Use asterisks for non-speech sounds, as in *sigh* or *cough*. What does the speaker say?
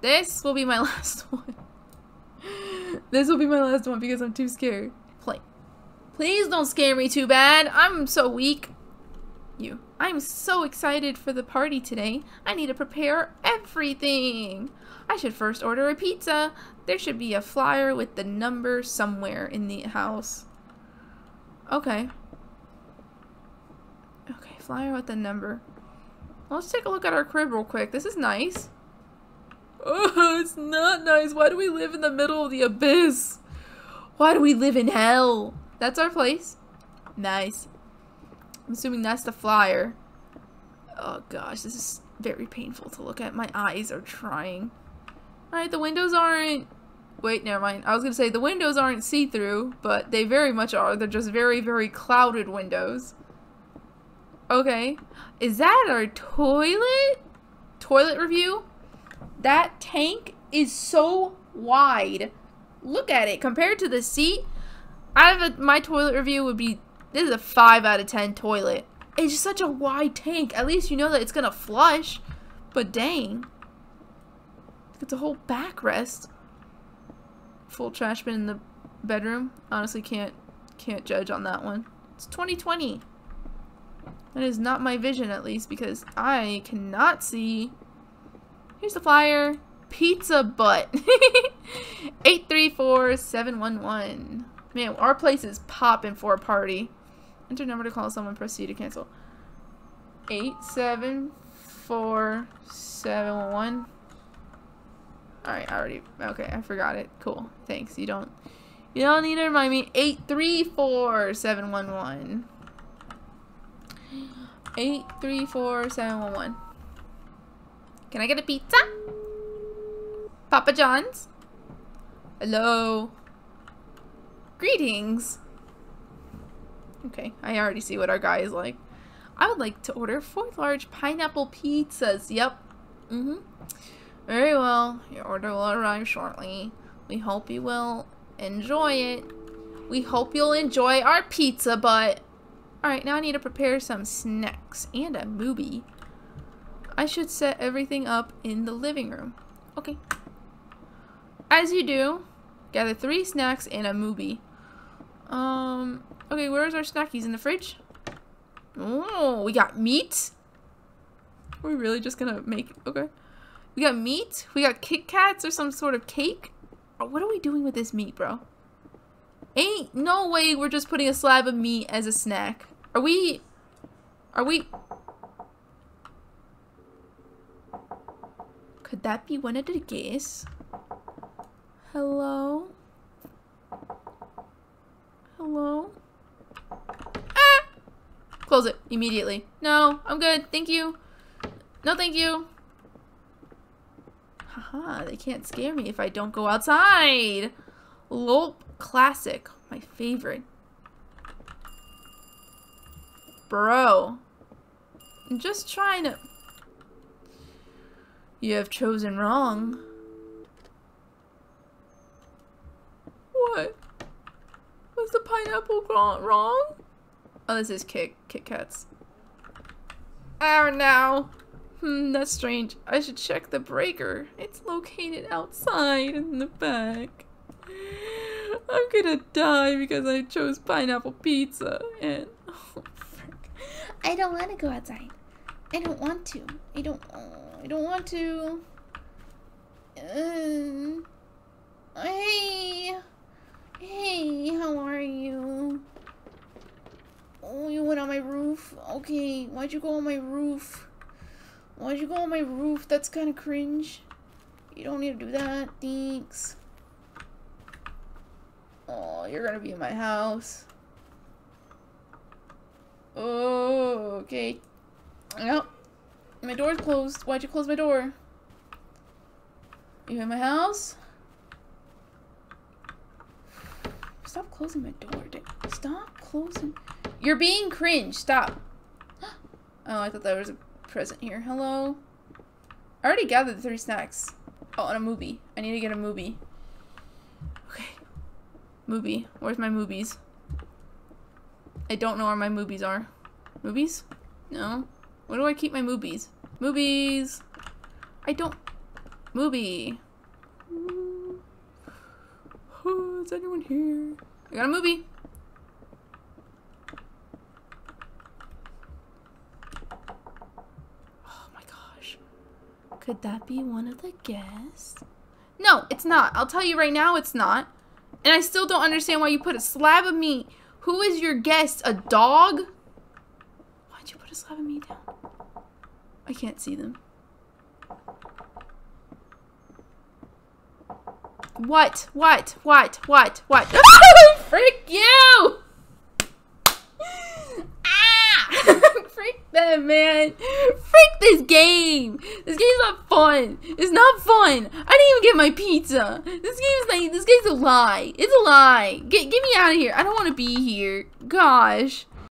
This will be my *laughs* last one. this will be my last one because I'm too scared. Play. Please don't scare me too bad. I'm so weak. You. I'm so excited for the party today. I need to prepare everything. I should first order a pizza. There should be a flyer with the number somewhere in the house. Okay. Okay, flyer with the number. Let's take a look at our crib real quick. This is nice. Oh, it's not nice. Why do we live in the middle of the abyss? Why do we live in hell? That's our place. Nice. I'm assuming that's the flyer. Oh gosh, this is very painful to look at. My eyes are trying. Alright, the windows aren't... Wait, never mind. I was going to say the windows aren't see-through, but they very much are. They're just very, very clouded windows. Okay. Is that our toilet? Toilet review? That tank is so wide. Look at it. Compared to the seat, I have a, my toilet review would be, this is a 5 out of 10 toilet. It's just such a wide tank. At least you know that it's going to flush. But dang. It's a whole backrest. Full trash bin in the bedroom. Honestly, can't can't judge on that one. It's 2020. That is not my vision, at least, because I cannot see. Here's the flyer. Pizza butt. *laughs* 834-711. Man, our place is popping for a party. Enter number to call someone. Press C to cancel. 874-711. Alright, I already, okay, I forgot it. Cool, thanks. You don't, you don't need to remind me. 834-711. 834-711. Can I get a pizza? Papa John's? Hello? Greetings. Okay, I already see what our guy is like. I would like to order four large pineapple pizzas. Yep. Mm-hmm. Very well. Your order will arrive shortly. We hope you will enjoy it. We hope you'll enjoy our pizza, but... Alright, now I need to prepare some snacks and a movie. I should set everything up in the living room. Okay. As you do, gather three snacks and a movie. Um, okay, where's our snackies? In the fridge? Oh, we got meat? We're we really just gonna make... Okay. We got meat. We got Kit Kats or some sort of cake. What are we doing with this meat, bro? Ain't no way we're just putting a slab of meat as a snack. Are we... Are we... Could that be one of the guests? Hello? Hello? Ah! Close it immediately. No, I'm good. Thank you. No, thank you. Haha, they can't scare me if I don't go outside. Lolp Classic, my favorite. Bro. I'm just trying to... You have chosen wrong. What? Was the pineapple wrong? Oh, this is Kit, Kit Kats. Oh no! Hmm, that's strange. I should check the breaker. It's located outside in the back. I'm gonna die because I chose pineapple pizza and *laughs* oh frick. I don't want to go outside. I don't want to. I don't. Uh, I don't want to. Uh, hey, hey, how are you? Oh, you went on my roof. Okay, why'd you go on my roof? Why'd you go on my roof? That's kind of cringe. You don't need to do that. Thanks. Oh, you're gonna be in my house. Oh, okay. Yep. My door's closed. Why'd you close my door? You in my house? Stop closing my door. Stop closing. You're being cringe. Stop. *gasps* Oh, I thought that was a present here. Hello? I already gathered the three snacks. Oh, and a movie. I need to get a movie. Okay. Movie. Where's my movies? I don't know where my movies are. Movies? No. Where do I keep my movies? Movies! I don't... Movie. Oh, *sighs* is anyone here? I got a movie. Oh my gosh. Could that be one of the guests? No, it's not. I'll tell you right now, it's not. And I still don't understand why you put a slab of meat. Who is your guest? A dog? Why'd you put a slab of meat down? I can't see them. What? What? What? What? What? *laughs* Frick you! *laughs* ah! *laughs* Frick them, man. Frick this game. This game's not fun. It's not fun. I didn't even get my pizza. This game's like, this game's a lie. It's a lie. Get, get me out of here. I don't want to be here. Gosh.